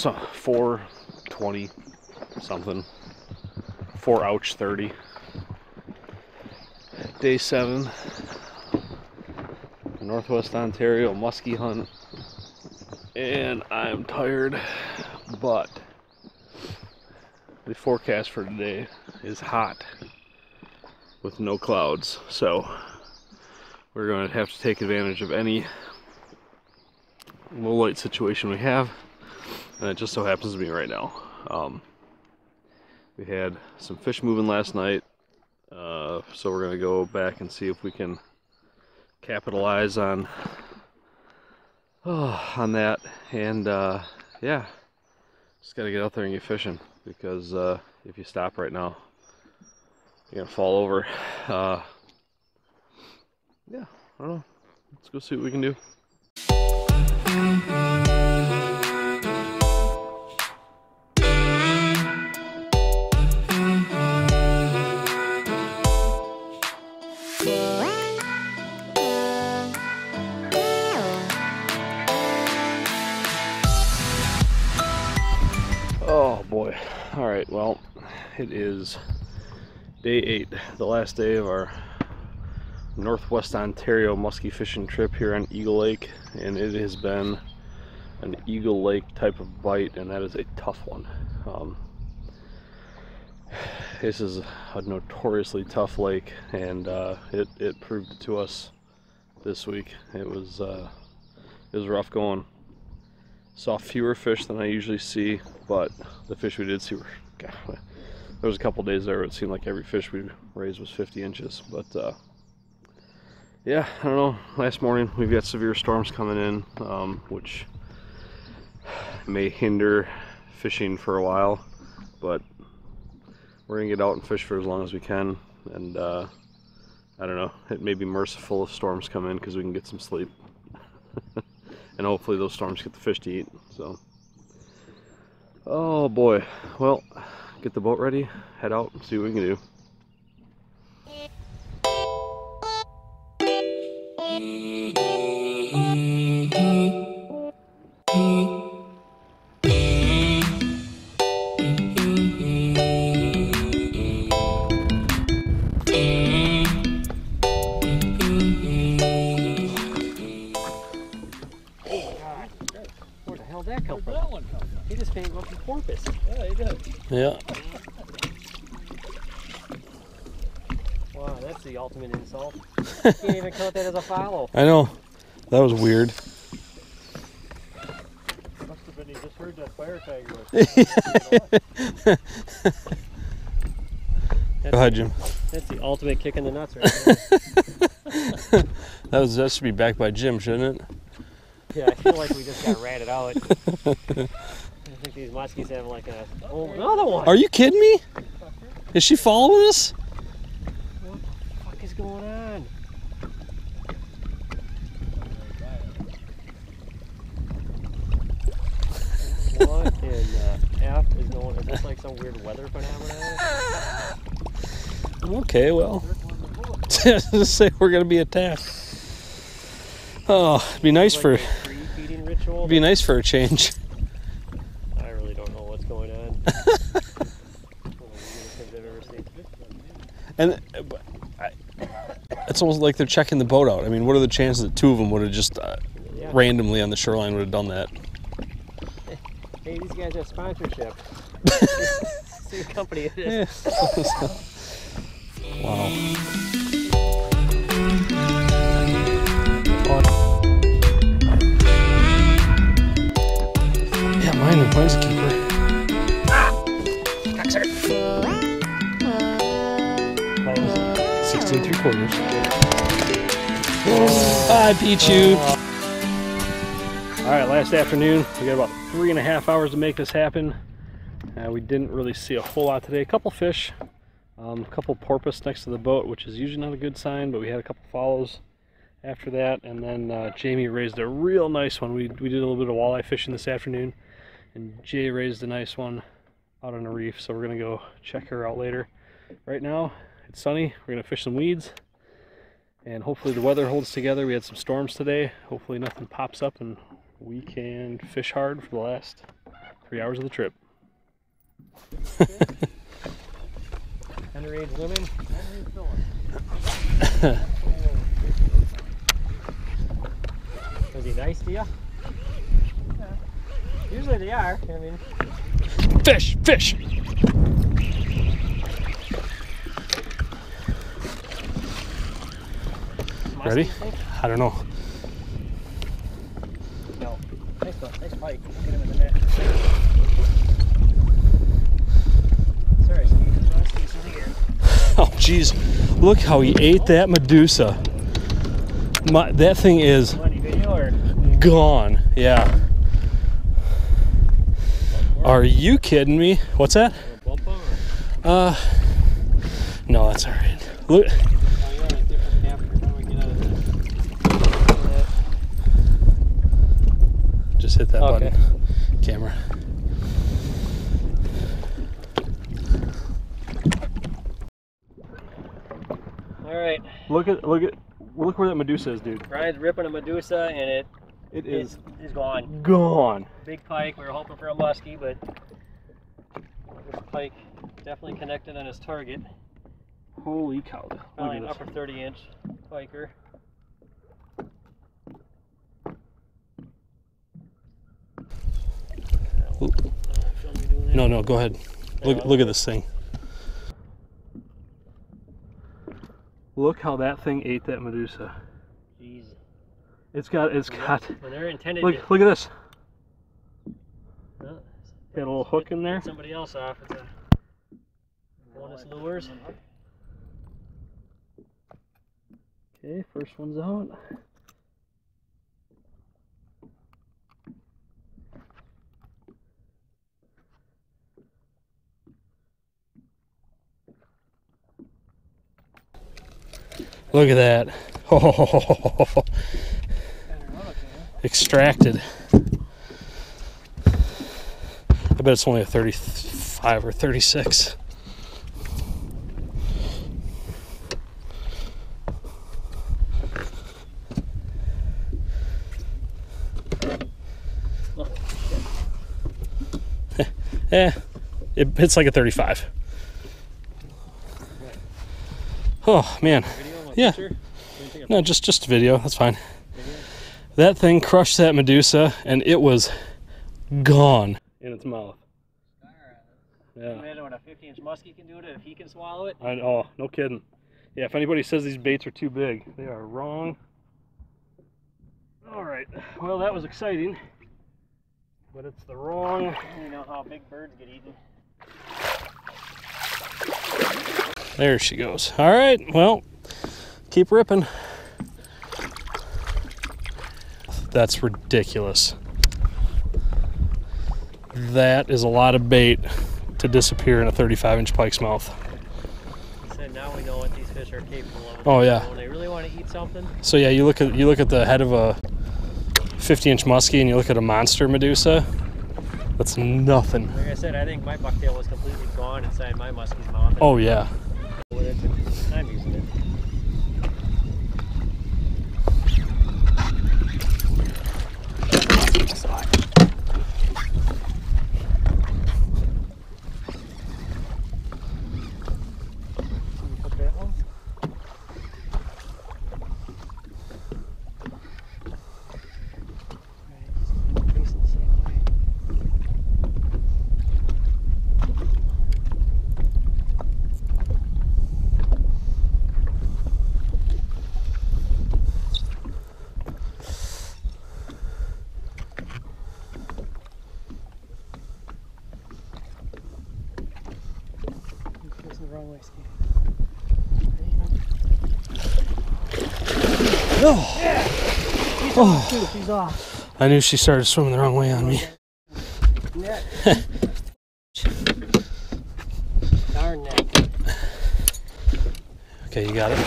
So, 420 something. 4 ouch 30. Day 7. Northwest Ontario muskie hunt. And I'm tired, but the forecast for today is hot with no clouds. So we're going to have to take advantage of any low light situation we have. And it just so happens to be right now. Um, we had some fish moving last night. Uh, so we're going to go back and see if we can capitalize on oh, on that. And uh, yeah, just got to get out there and get fishing because uh, if you stop right now, you're gonna fall over. Uh, yeah, I don't know. Let's go see what we can do. It is day eight, the last day of our Northwest Ontario muskie fishing trip here on Eagle Lake, and it has been an Eagle Lake type of bite, and that is a tough one. Um, this is a notoriously tough lake, and uh, it, it proved it to us this week. It was uh, it was rough going. Saw fewer fish than I usually see, but the fish we did see were. God, there was a couple days there where it seemed like every fish we raised was 50 inches, but uh, yeah, I don't know. Last morning we've got severe storms coming in, um, which may hinder fishing for a while, but we're gonna get out and fish for as long as we can, and uh, I don't know. It may be merciful if storms come in because we can get some sleep. and hopefully those storms get the fish to eat. So, oh boy. Well, get the boat ready, head out, and see what we can do. Where He just came up from porpoise. Yeah, he did. Yeah. Wow, that's the ultimate insult. You can't even count that as a follow. I know. That was weird. Must have been he just heard that fire tiger. was- Go ahead, Jim. that's the ultimate kick in the nuts right there. That was that should be backed by Jim, shouldn't it? Yeah, I feel like we just got ratted out. I think these muskies have like a oh another one. Are you kidding me? Is she following us? What the fuck is going on? What in uh, F is going? Is this like some weird weather phenomenon? Okay, well. Just say we're gonna be attacked. Oh, it'd be nice Like for a feeding ritual. it'd be nice for a change. I really don't know what's going on. One of the weirdest things I've ever seen. And uh, I, it's almost like they're checking the boat out. I mean, what are the chances that two of them would have just uh, Yeah. randomly on the shoreline would have done that? Hey, these guys have sponsorship. See what company it Yeah. wow. Mine's 16 three quarters. I beat you. All right, last afternoon, we got about three and a half hours to make this happen. Uh, we didn't really see a whole lot today. A couple fish, um, a couple porpoise next to the boat, which is usually not a good sign, but we had a couple follows after that. And then uh, Jamie raised a real nice one. We, we did a little bit of walleye fishing this afternoon, and Jay raised a nice one out on a reef. So we're gonna go check her out later. Right now, it's sunny. We're gonna fish some weeds, and hopefully the weather holds together. We had some storms today. Hopefully nothing pops up and we can fish hard for the last three hours of the trip. Underage women. Was he nice to you? Usually they are. I mean, Fish, fish. Ready? I don't know. No. Nice, one, nice pike. Get him in the net. Sorry, Steve. Muskies in the. Oh, jeez. Look how he ate that Medussa. My, that thing is Money video or? gone. Yeah. Are you kidding me? What's that? or bump 'em or? Uh, no, that's all right. Look, you're on a different camper. How do we get out of this? just hit that Okay. button. Camera. All right. Look at look at look where that Medussa is, dude. Ryan's ripping a Medussa and it It is is is gone. gone. Big pike. We were hoping for a muskie, but this pike definitely connected on his target. Holy cow! Probably an upper 30 inch piker. No, no, go ahead. Look look at this thing. Look how that thing ate that Medussa. Jeez. It's got it's got When they're intended look to look at this. Well, Got a little hook in there. somebody else off. It's a bonus lures. Okay, first one's out. Look at that. Extracted. I bet it's only a 35 or 36. Eh, it, it's like a 35. Oh man, Yeah. picture. Can you take a no, just just video. That's fine. Video? That thing crushed that Medussa, and it was gone in its mouth. Yeah, Imagine what a 50 inch muskie can do to it if he can swallow it. I oh, no kidding. Yeah, if anybody says these baits are too big, they are wrong. All right. Well, that was exciting, but it's the wrong. You know how big birds get eaten. There she goes. All right. Well, keep ripping. That's ridiculous. That is a lot of bait to disappear in a 35 inch pike's mouth. So now we know what these fish are capable of. Oh, yeah. When they really want to eat something, So yeah, you look at you look at the head of a 50 inch muskie and you look at a monster Medussa. That's nothing. like I said, I think my bucktail was completely gone inside my muskie's mouth. Oh yeah. When it took time using it. Put that one. Right, facing the same way. Facing the wrong way. Oh, Oh. Dude, he's off. I knew she started swimming the wrong way on me. Net. Darn net. Okay, you got it.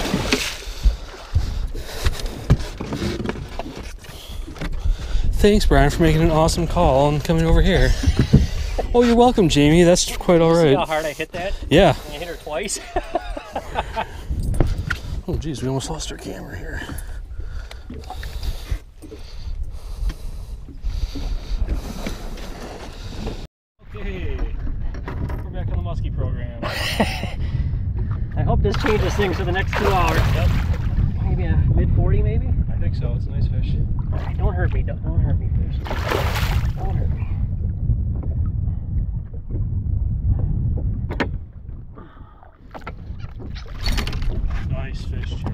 Thanks, Brian, for making an awesome call and coming over here. Oh, you're welcome, Jamie. That's quite all right. See how hard I hit that? Yeah twice. oh geez, we almost lost our camera here. Okay, we're back on the muskie program. I hope this changes things for the next two hours. Yep. Maybe a mid 40 maybe? I think so, it's a nice fish. Don't hurt me, don't, don't hurt me fish. Nice fish. Yeah,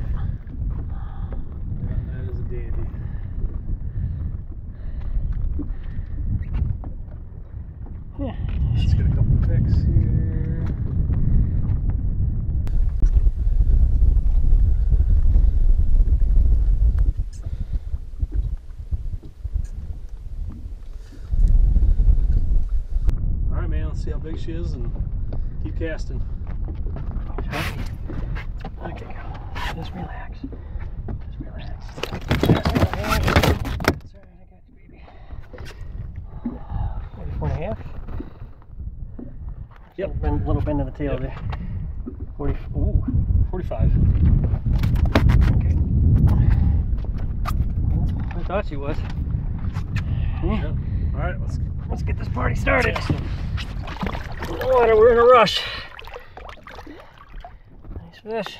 that is a dandy. Yeah. Let's get a couple picks here. All right, man. Let's see how big she is and keep casting. Okay, girl. Just relax. Just relax. Just relax. It's alright, I got you, baby. Maybe four and a half? Yep. Bend, little bend in the tail Yep. there. 40. Ooh. 45. Okay. I thought she was. Yeah. Yep. All right, let's Let's get this party started. Water, we're in a rush. Nice fish.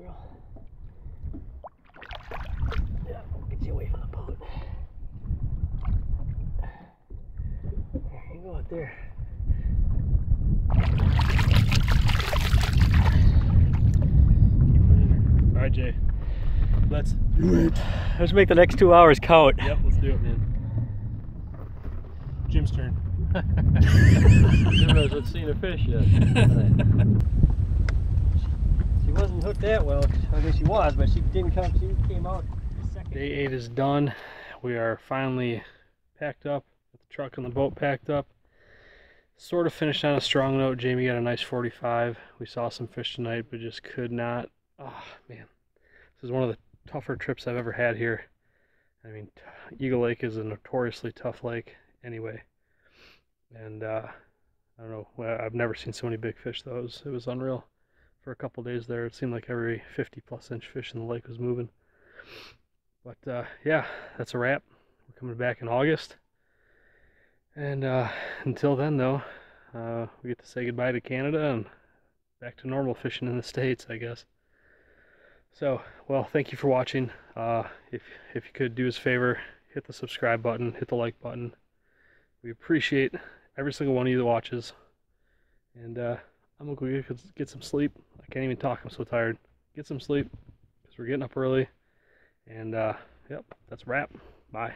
Girl. Yeah, get you away from the boat. There you go out there. All right, Jay. Let's do it. Let's make the next two hours count. Yep, let's do it, man. Jim's turn. Jim hasn't seen a fish yet. She wasn't hooked that well. I mean, she was, but she didn't come. She came out second. Day eight is done. We are finally packed up. With the truck and the boat packed up. Sort of finished on a strong note. Jamie got a nice 45. We saw some fish tonight, but just could not. Oh man, this is one of the tougher trips I've ever had here. I mean, Eagle Lake is a notoriously tough lake anyway, and uh, I don't know. I've never seen so many big fish though. It was, it was unreal. For a couple days there, it seemed like every 50 plus inch fish in the lake was moving. But uh, yeah, that's a wrap. We're coming back in August. And uh, until then, though, uh, we get to say goodbye to Canada and back to normal fishing in the States, I guess. So, well, thank you for watching. Uh, if, if you could do us a favor, hit the subscribe button, hit the like button. We appreciate every single one of you that watches. And uh, I'm to go get- some sleep. I can't even talk, I'm so tired. Get some sleep because we're getting up early. And uh, yep, that's wrap. Bye.